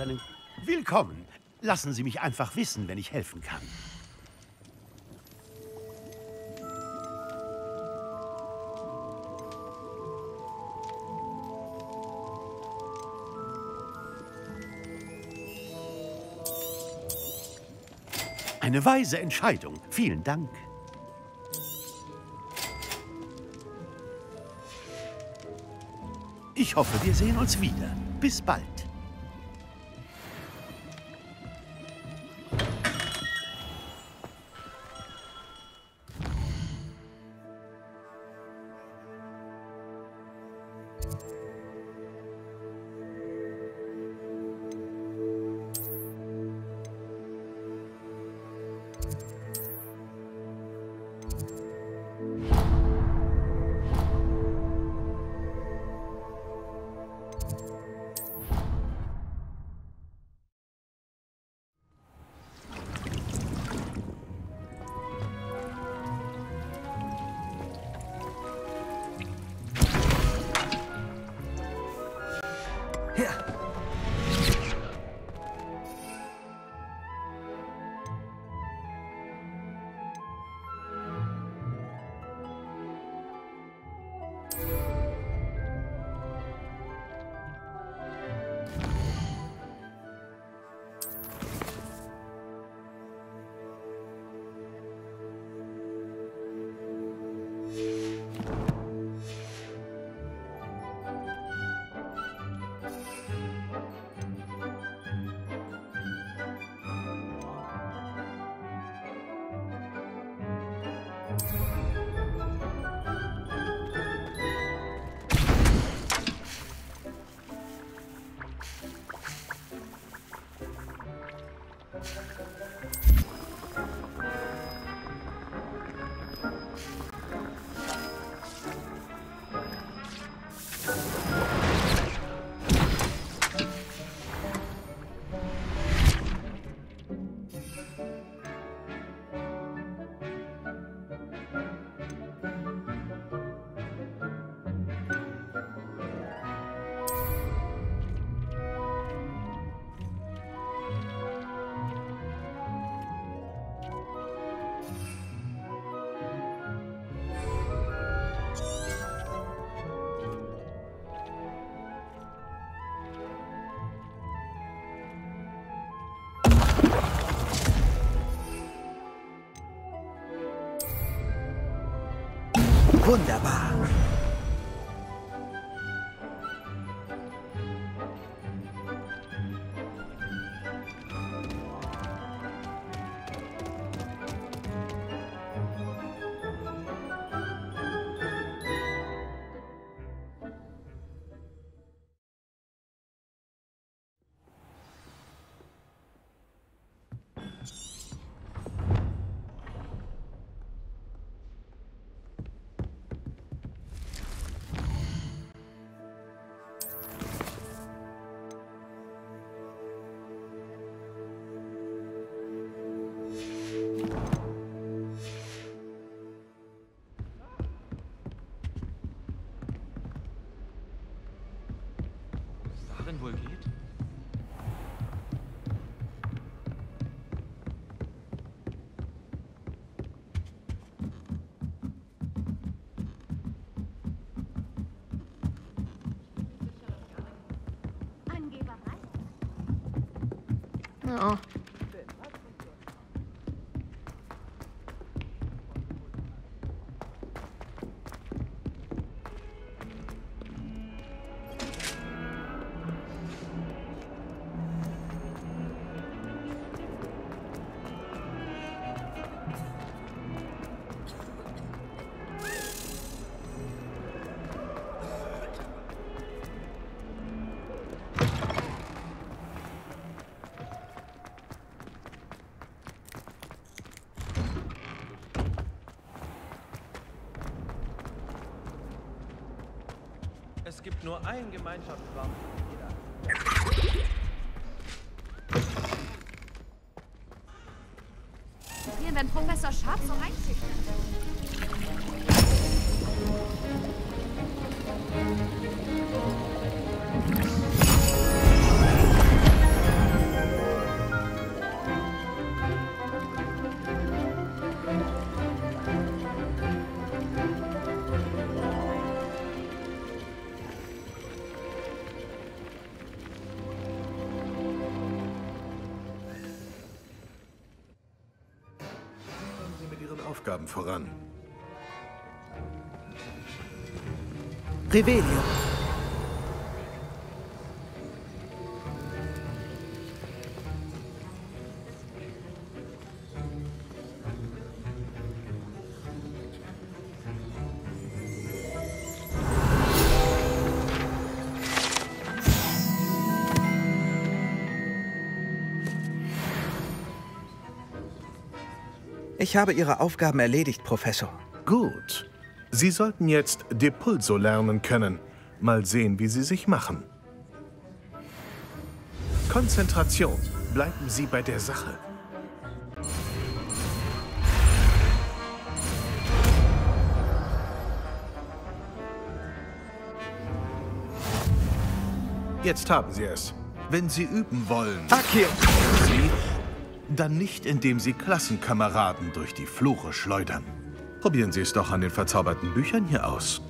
einen... Willkommen. Lassen Sie mich einfach wissen, wenn ich helfen kann. Eine weise Entscheidung. Vielen Dank. Ich hoffe, wir sehen uns wieder. Bis bald. 困难吧？Ja. Gibt nur einen Gemeinschaftsraum. Hier, wenn Professor Sharp Aufgaben voran. Revelio. Ich habe Ihre Aufgaben erledigt, Professor. Gut. Sie sollten jetzt Depulso lernen können. Mal sehen, wie Sie sich machen. Konzentration. Bleiben Sie bei der Sache. Jetzt haben Sie es. Wenn Sie üben wollen, Akio! Dann nicht, indem Sie Klassenkameraden durch die Flure schleudern. Probieren Sie es doch an den verzauberten Büchern hier aus.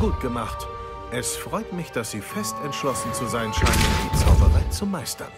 Gut gemacht. Es freut mich, dass Sie fest entschlossen zu sein scheinen, die Zauberei zu meistern.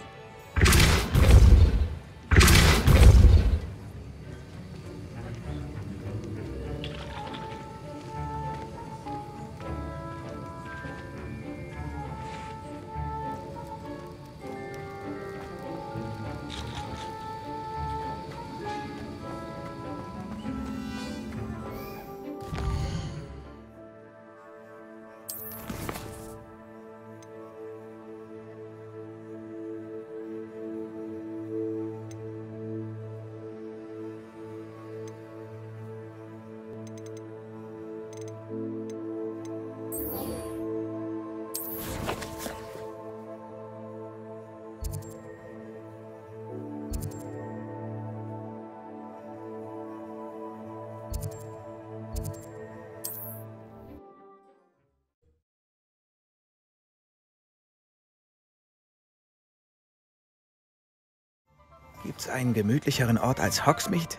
Gibt's einen gemütlicheren Ort als Hogsmeade?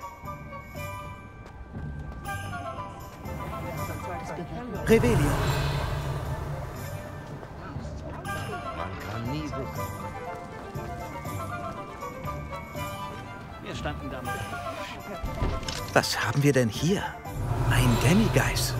Revelio. Kann nie. Wir standen damit. Was haben wir denn hier? Ein Demigeist.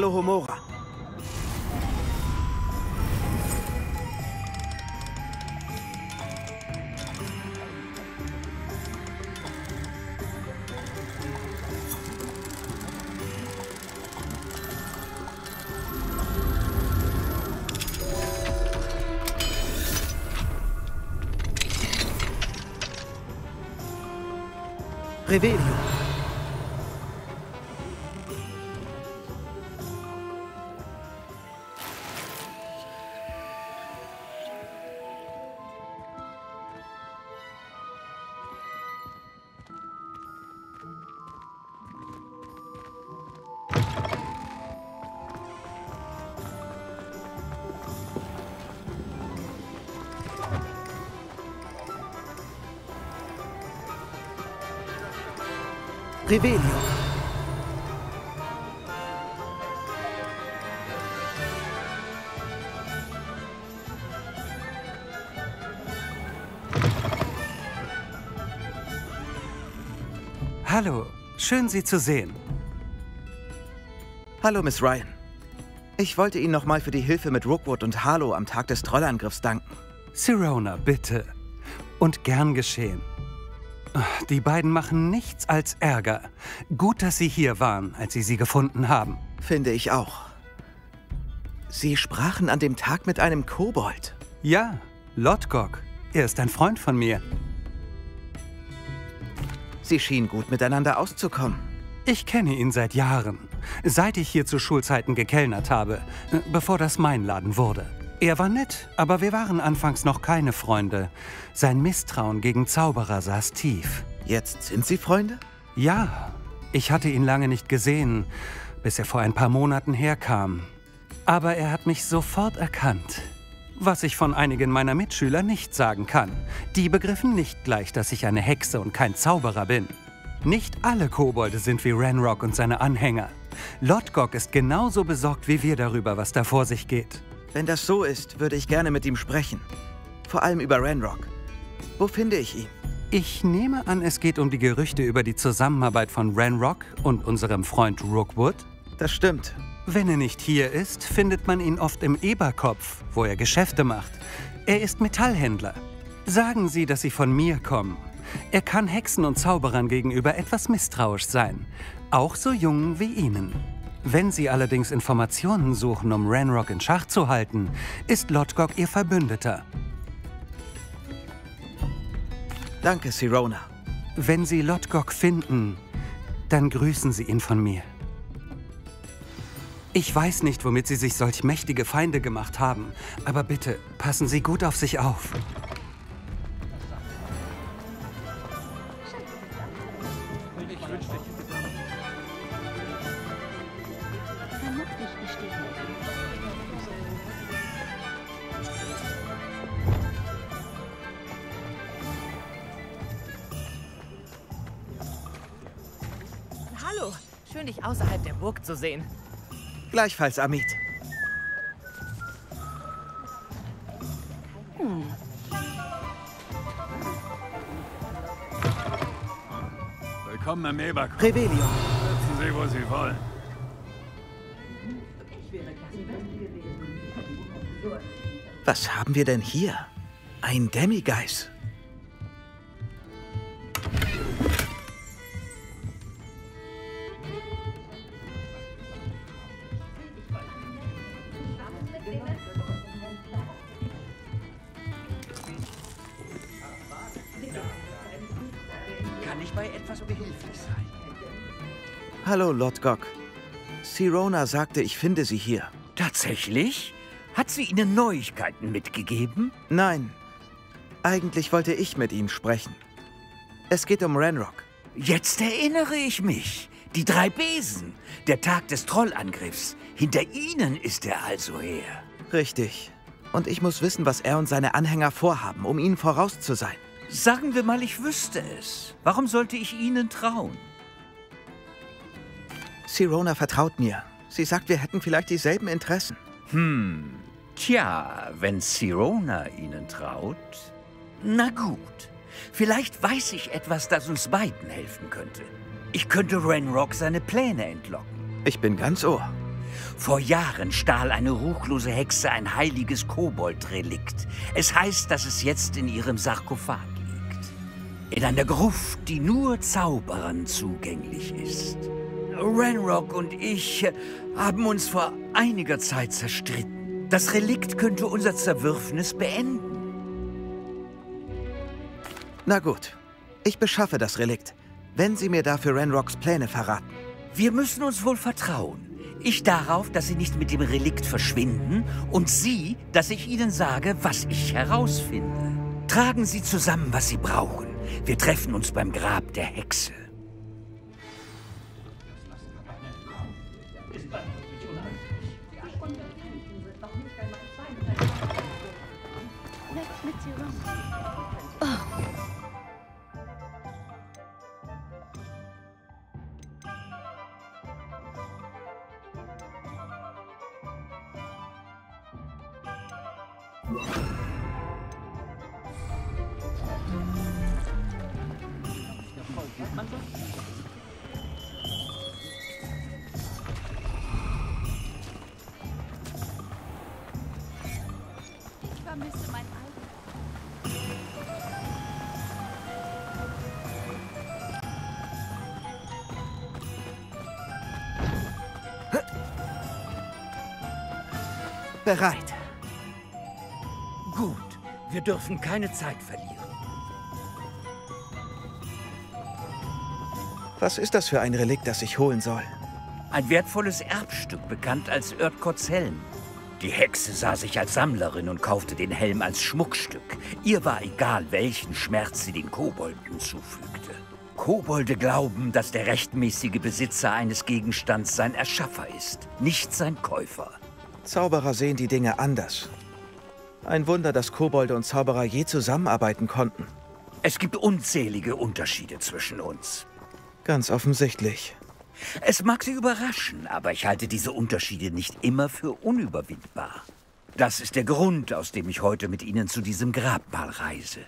Alohomora. Revelio. Revelio. Hallo, schön Sie zu sehen. Hallo, Miss Ryan. Ich wollte Ihnen nochmal für die Hilfe mit Rookwood und Harlow am Tag des Trollangriffs danken. Sirona, bitte. Und gern geschehen. Die beiden machen nichts als Ärger. Gut, dass Sie hier waren, als Sie sie gefunden haben. Finde ich auch. Sie sprachen an dem Tag mit einem Kobold. Ja, Lotgok. Er ist ein Freund von mir. Sie schienen gut miteinander auszukommen. Ich kenne ihn seit Jahren, seit ich hier zu Schulzeiten gekellnert habe, bevor das mein Laden wurde. Er war nett, aber wir waren anfangs noch keine Freunde. Sein Misstrauen gegen Zauberer saß tief. Jetzt sind Sie Freunde? Ja, ich hatte ihn lange nicht gesehen, bis er vor ein paar Monaten herkam. Aber er hat mich sofort erkannt. Was ich von einigen meiner Mitschüler nicht sagen kann. Die begriffen nicht gleich, dass ich eine Hexe und kein Zauberer bin. Nicht alle Kobolde sind wie Ranrock und seine Anhänger. Lodgok ist genauso besorgt wie wir darüber, was da vor sich geht. Wenn das so ist, würde ich gerne mit ihm sprechen. Vor allem über Ranrock. Wo finde ich ihn? Ich nehme an, es geht um die Gerüchte über die Zusammenarbeit von Ranrock und unserem Freund Rookwood. Das stimmt. Wenn er nicht hier ist, findet man ihn oft im Eberkopf, wo er Geschäfte macht. Er ist Metallhändler. Sagen Sie, dass Sie von mir kommen. Er kann Hexen und Zauberern gegenüber etwas misstrauisch sein. Auch so Jungen wie Ihnen. Wenn Sie allerdings Informationen suchen, um Ranrock in Schach zu halten, ist Lodgok Ihr Verbündeter. Danke, Sirona. Wenn Sie Lodgok finden, dann grüßen Sie ihn von mir. Ich weiß nicht, womit Sie sich solch mächtige Feinde gemacht haben, aber bitte passen Sie gut auf sich auf. Zu sehen. Gleichfalls, Amit. Willkommen im Eberkopf. Revelio. Setzen Sie, wo Sie wollen. Was haben wir denn hier? Ein Demigeist. Hallo, Lord Gok. Sirona sagte, ich finde Sie hier. Tatsächlich? Hat sie Ihnen Neuigkeiten mitgegeben? Nein. Eigentlich wollte ich mit Ihnen sprechen. Es geht um Ranrock. Jetzt erinnere ich mich. Die drei Besen. Der Tag des Trollangriffs. Hinter Ihnen ist er also her. Richtig. Und ich muss wissen, was er und seine Anhänger vorhaben, um ihnen voraus zu sein. Sagen wir mal, ich wüsste es. Warum sollte ich Ihnen trauen? Sirona vertraut mir. Sie sagt, wir hätten vielleicht dieselben Interessen. Hm, tja, wenn Sirona Ihnen traut. Na gut, vielleicht weiß ich etwas, das uns beiden helfen könnte. Ich könnte Renrock seine Pläne entlocken. Ich bin ganz ohr. Vor Jahren stahl eine ruchlose Hexe ein heiliges Koboldrelikt. Es heißt, dass es jetzt in ihrem Sarkophag liegt. In einer Gruft, die nur Zauberern zugänglich ist. Renrock und ich haben uns vor einiger Zeit zerstritten. Das Relikt könnte unser Zerwürfnis beenden. Na gut. Ich beschaffe das Relikt, wenn Sie mir dafür Ranrocks Pläne verraten. Wir müssen uns wohl vertrauen. Ich darauf, dass Sie nicht mit dem Relikt verschwinden und Sie, dass ich Ihnen sage, was ich herausfinde. Tragen Sie zusammen, was Sie brauchen. Wir treffen uns beim Grab der Hexe. Bereit. Gut, wir dürfen keine Zeit verlieren. Was ist das für ein Relikt, das ich holen soll? Ein wertvolles Erbstück, bekannt als Örtkots Helm. Die Hexe sah sich als Sammlerin und kaufte den Helm als Schmuckstück. Ihr war egal, welchen Schmerz sie den Kobolden zufügte. Kobolde glauben, dass der rechtmäßige Besitzer eines Gegenstands sein Erschaffer ist, nicht sein Käufer. Zauberer sehen die Dinge anders. Ein Wunder, dass Kobolde und Zauberer je zusammenarbeiten konnten. Es gibt unzählige Unterschiede zwischen uns. Ganz offensichtlich. Es mag Sie überraschen, aber ich halte diese Unterschiede nicht immer für unüberwindbar. Das ist der Grund, aus dem ich heute mit Ihnen zu diesem Grabmal reise.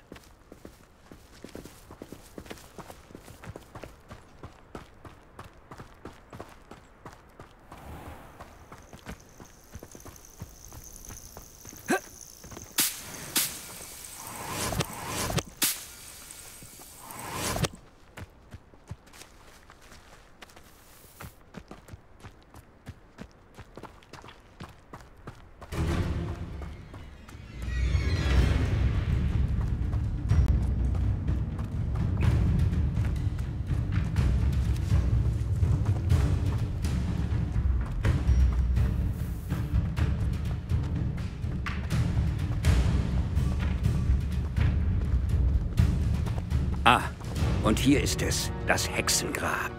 Und hier ist es, das Hexengrab.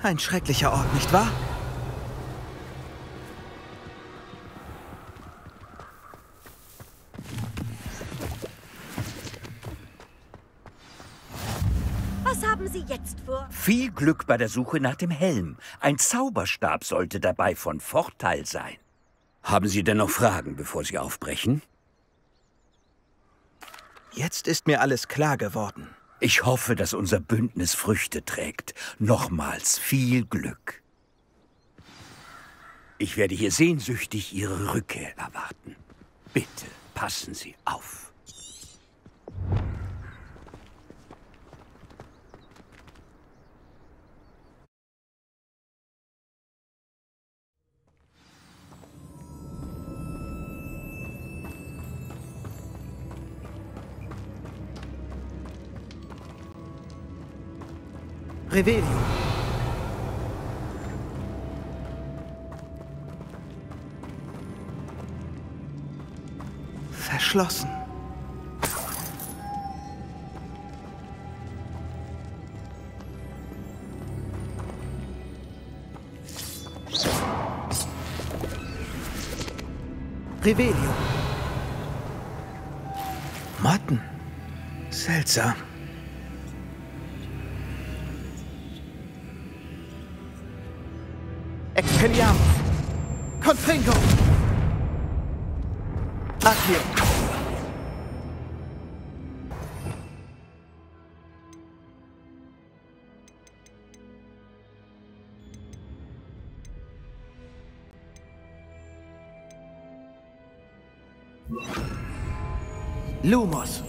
Ein schrecklicher Ort, nicht wahr? Was haben Sie jetzt vor? Viel Glück bei der Suche nach dem Helm. Ein Zauberstab sollte dabei von Vorteil sein. Haben Sie denn noch Fragen, bevor Sie aufbrechen? Jetzt ist mir alles klar geworden. Ich hoffe, dass unser Bündnis Früchte trägt. Nochmals viel Glück. Ich werde hier sehnsüchtig Ihre Rückkehr erwarten. Bitte passen Sie auf. Revelio. Verschlossen. Revelio. Motten. Seltsam. Lumos!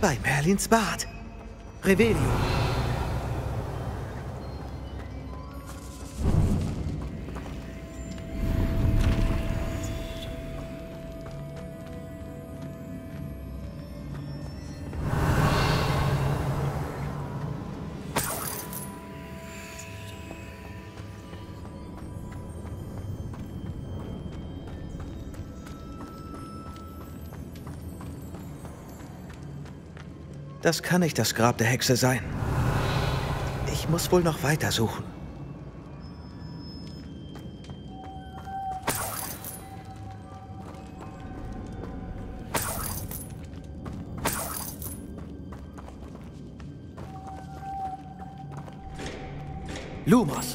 Bei Merlins Bad. Revelio. Das kann nicht das Grab der Hexe sein. Ich muss wohl noch weiter suchen. Lumos.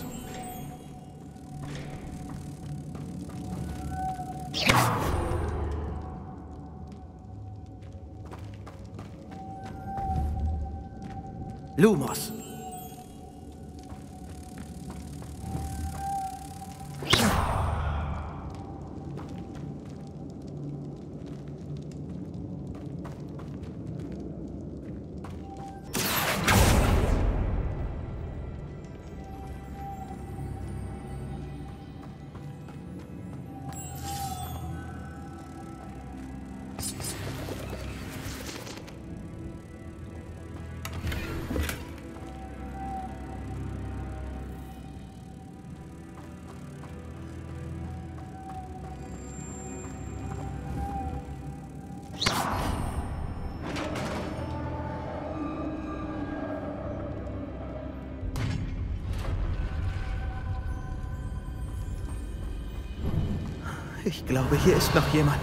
Ich glaube, hier ist noch jemand.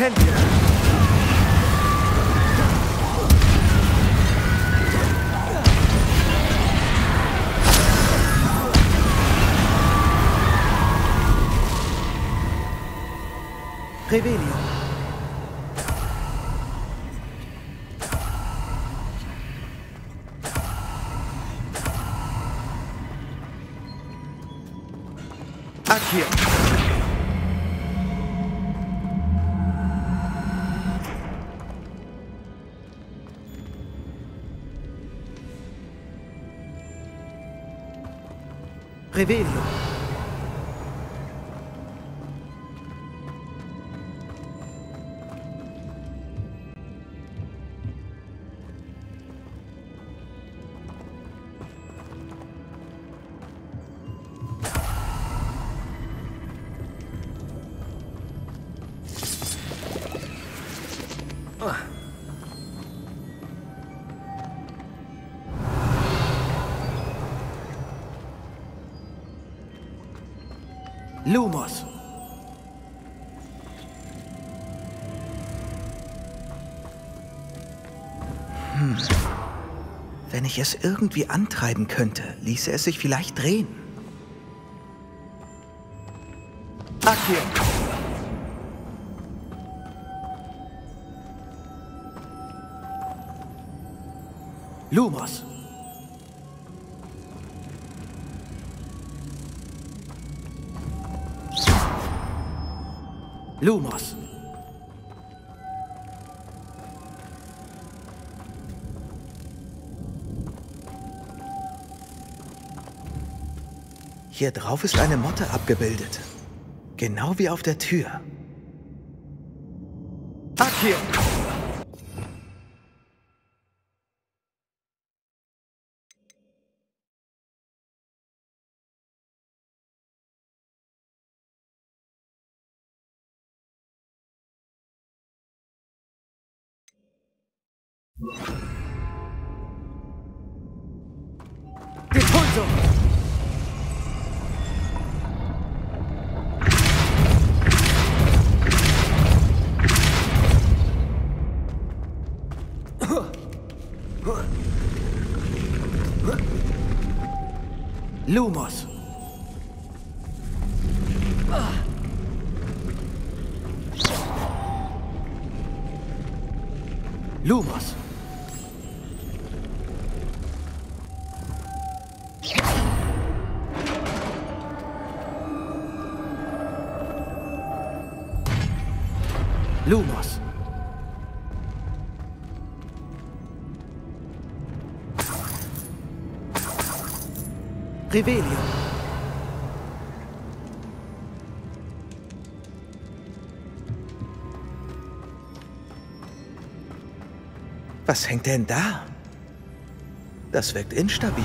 Incendio! Revelio! Accio! Revelio! Lumos. Hm. Wenn ich es irgendwie antreiben könnte, ließe es sich vielleicht drehen. Accio. Lumos. Lumos. Hier drauf ist eine Motte abgebildet. Genau wie auf der Tür. Accio! Lumos! Lumos! Lumos. Revelio. Was hängt denn da? Das wirkt instabil.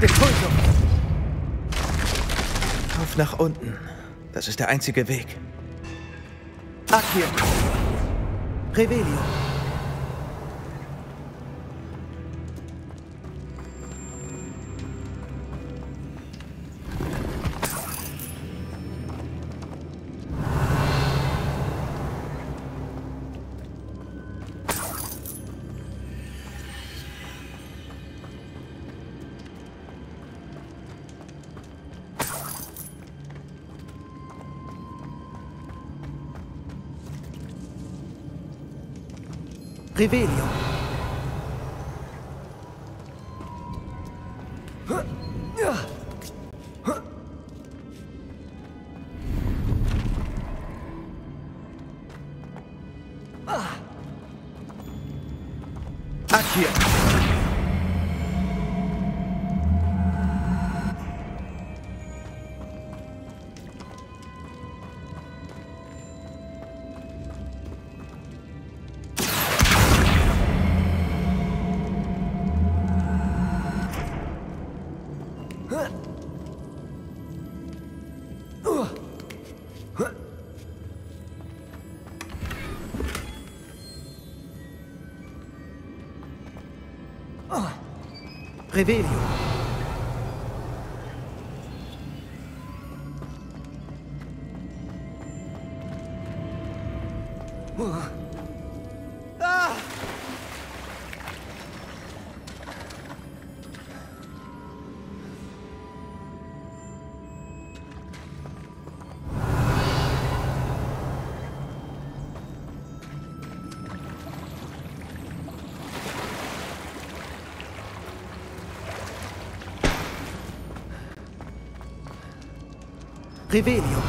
Depulso! Auf nach unten. Das ist der einzige Weg. Accio! Revelio! Revelio. Akir. Revelio. Revelio.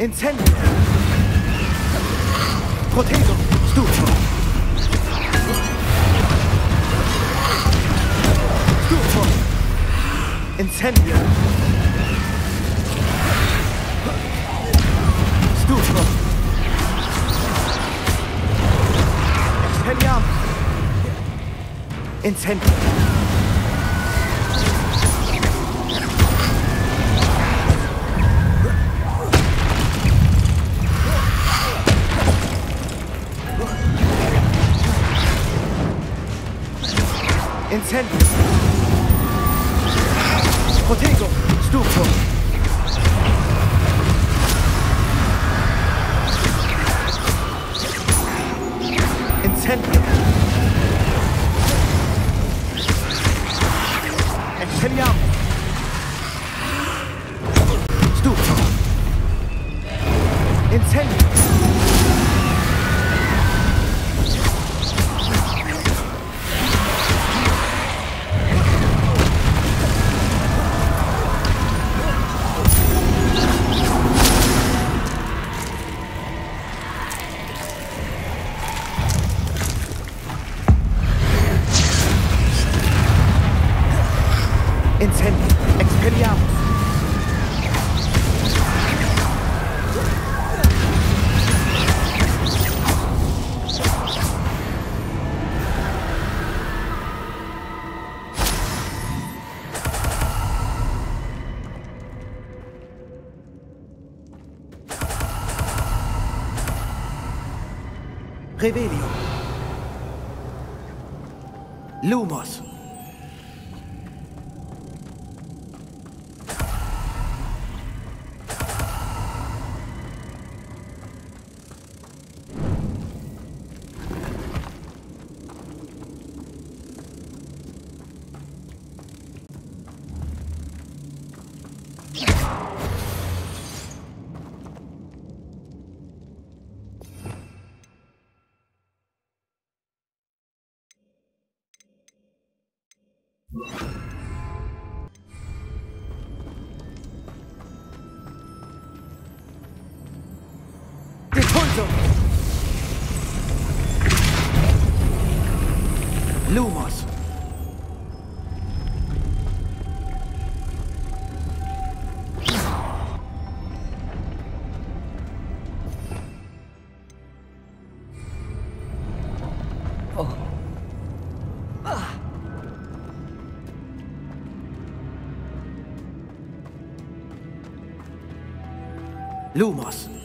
Incendio. ins Händen. Ins Händen. Protego, Stufo. 그냥 Revelio. Lumos. Lumos.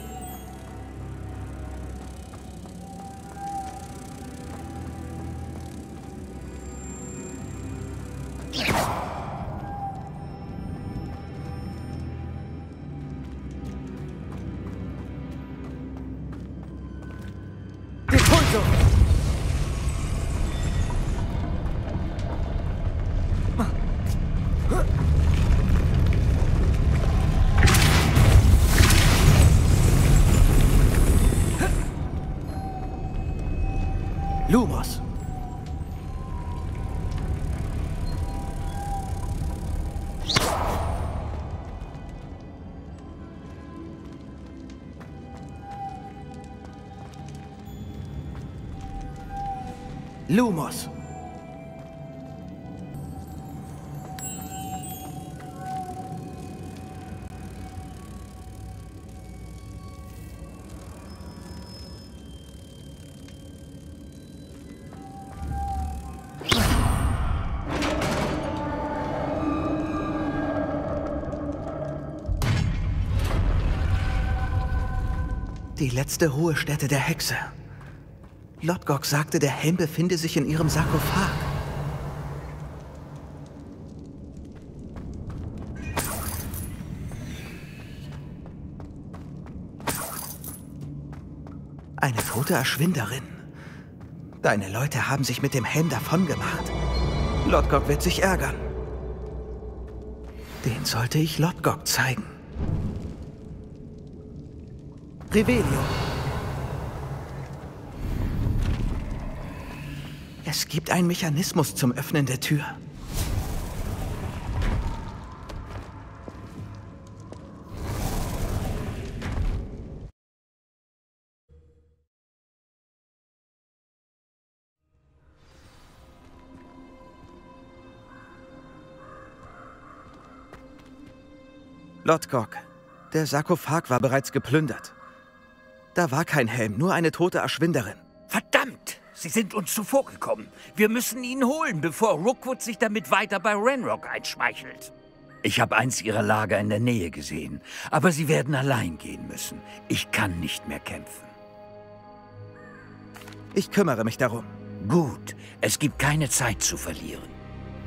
Lumos. Die letzte Ruhestätte der Hexe. Lodgok sagte, der Helm befinde sich in ihrem Sarkophag. Eine tote Erschwinderin. Deine Leute haben sich mit dem Helm davongemacht. Lodgok wird sich ärgern. Den sollte ich Lodgok zeigen. Revelio. Es gibt einen Mechanismus zum Öffnen der Tür. Lodgok, der Sarkophag war bereits geplündert. Da war kein Helm, nur eine tote Erschwinderin. Sie sind uns zuvorgekommen. Wir müssen ihn holen, bevor Rookwood sich damit weiter bei Renrock einschmeichelt. Ich habe eins ihrer Lager in der Nähe gesehen, aber sie werden allein gehen müssen. Ich kann nicht mehr kämpfen. Ich kümmere mich darum. Gut, es gibt keine Zeit zu verlieren.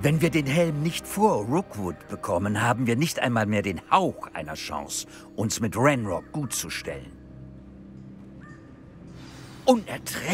Wenn wir den Helm nicht vor Rookwood bekommen, haben wir nicht einmal mehr den Hauch einer Chance, uns mit Renrock gut zu stellen. Unerträglich.